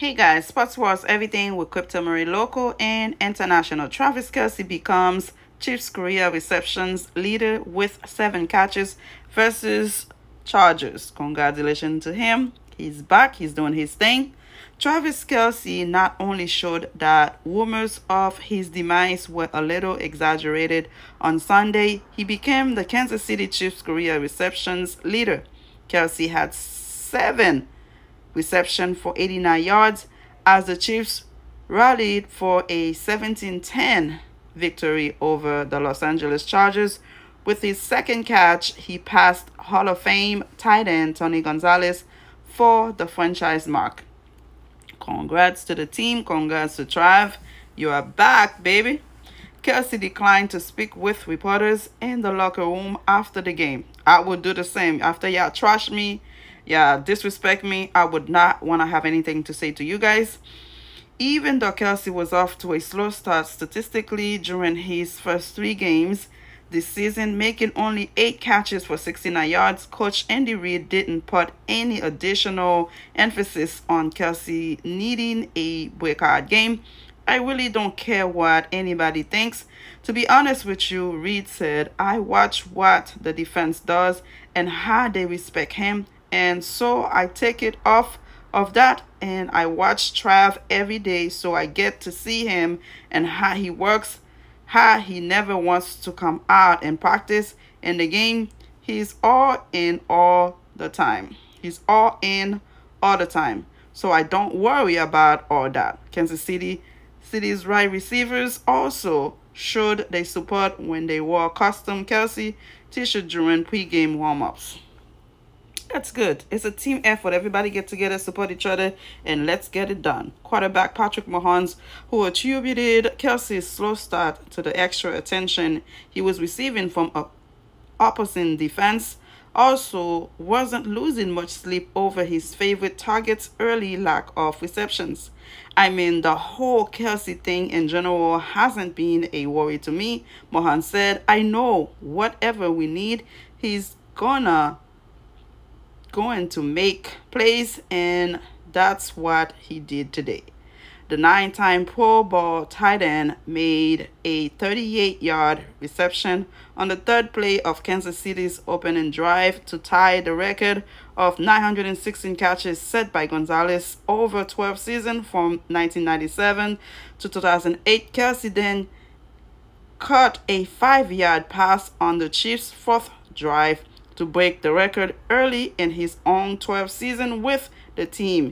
Hey guys, Sports Wars Everything with Crypto Marie Local and International. Travis Kelce becomes Chiefs career receptions leader with seven catches versus Chargers. Congratulations to him. He's back. He's doing his thing. Travis Kelce not only showed that rumors of his demise were a little exaggerated on Sunday, he became the Kansas City Chiefs career receptions leader. Kelce had seven reception for 89 yards as the Chiefs rallied for a 17-10 victory over the Los Angeles Chargers. With his second catch, he passed Hall of Fame tight end Tony Gonzalez for the franchise mark. Congrats to the team. Congrats to Trav. You are back, baby. Kelce declined to speak with reporters in the locker room after the game. I would do the same. After y'all trash me, yeah, disrespect me, I would not want to have anything to say to you guys. Even though Kelce was off to a slow start statistically during his first three games this season, making only eight catches for 69 yards, Coach Andy Reid didn't put any additional emphasis on Kelce needing a breakout game. I really don't care what anybody thinks. To be honest with you, Reid said, I watch what the defense does and how they respect him and so I take it off of that and I watch Trav every day so I get to see him and how he works, how he never wants to come out and practice in the game. He's all in all the time. He's all in all the time. So I don't worry about all that. Kansas City City's right receivers also showed they support when they wore custom Kelce t-shirt during pregame warm-ups. That's good. It's a team effort. Everybody get together, support each other, and let's get it done. Quarterback Patrick Mahomes, who attributed Kelce's slow start to the extra attention he was receiving from a opposing defense, also wasn't losing much sleep over his favorite target's early lack of receptions. I mean, the whole Kelce thing in general hasn't been a worry to me. Mahomes said, I know whatever we need, he's gonna going to make plays, and that's what he did today. The nine time Pro Bowl tight end made a 38 yard reception on the third play of Kansas City's opening drive to tie the record of 916 catches set by Gonzalez over 12 seasons from 1997 to 2008. Kelce then caught a five yard pass on the Chiefs' fourth drive to break the record early in his own 12th season with the team.